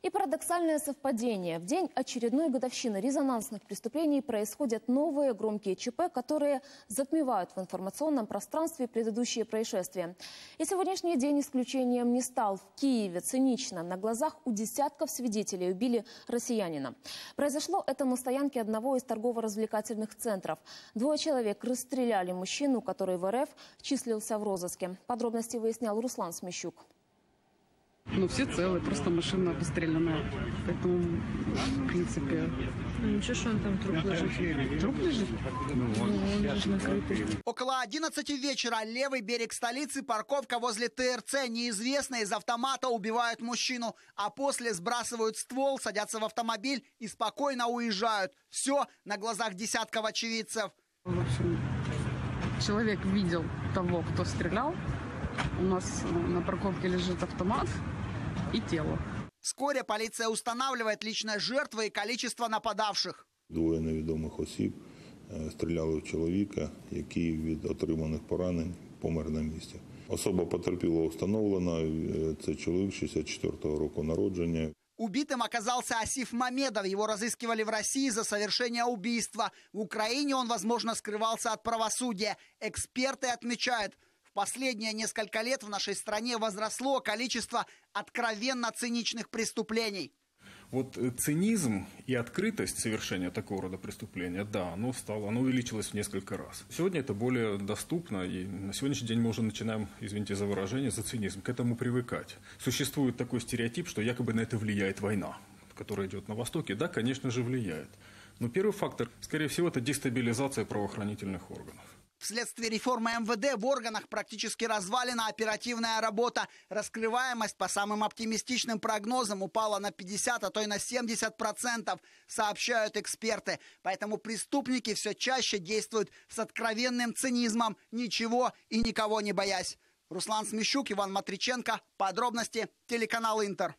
И парадоксальное совпадение. В день очередной годовщины резонансных преступлений происходят новые громкие ЧП, которые затмевают в информационном пространстве предыдущие происшествия. И сегодняшний день исключением не стал. В Киеве цинично на глазах у десятков свидетелей убили россиянина. Произошло это на стоянке одного из торгово-развлекательных центров. Двое человек расстреляли мужчину, который в РФ числился в розыске. Подробности выяснял Руслан Смещук. Ну, все целые, просто машина обстрелянная. Поэтому, в принципе... Ну, ничего, что он там труп лежит. Труп лежит? Ну, он же накрытый. Около 11 вечера левый берег столицы, парковка возле ТРЦ. Неизвестные из автомата убивают мужчину, а после сбрасывают ствол, садятся в автомобиль и спокойно уезжают. Все на глазах десятков очевидцев. В общем, человек видел того, кто стрелял. У нас на парковке лежит автомат и тело. Вскоре полиция устанавливает личность жертвы и количество нападавших. Двоє невідомих осіб е, стріляли в чоловіка, який від отриманих поранень помер на місці. Особа потерпілого встановлена. е, Це чоловік 64-го року народження. Убитым оказался Асиф Мамедов. Его разыскивали в России за совершение убийства. В Украине он, возможно, скрывался от правосудия. Эксперты отмечают, в последние несколько лет в нашей стране возросло количество откровенно циничных преступлений. Вот э, цинизм и открытость совершения такого рода преступления, да, оно стало, оно увеличилось в несколько раз. Сегодня это более доступно, и на сегодняшний день мы уже начинаем, извините за выражение, за цинизм, к этому привыкать. Существует такой стереотип, что якобы на это влияет война, которая идет на Востоке. Да, конечно же, влияет. Но первый фактор, скорее всего, это дестабилизация правоохранительных органов. Вследствие реформы МВД в органах практически развалена оперативная работа. Раскрываемость по самым оптимистичным прогнозам упала на 50, а то и на 70 процентов, сообщают эксперты. Поэтому преступники все чаще действуют с откровенным цинизмом, ничего и никого не боясь. Руслан Смещук, Иван Матриченко. Подробности телеканал Интер.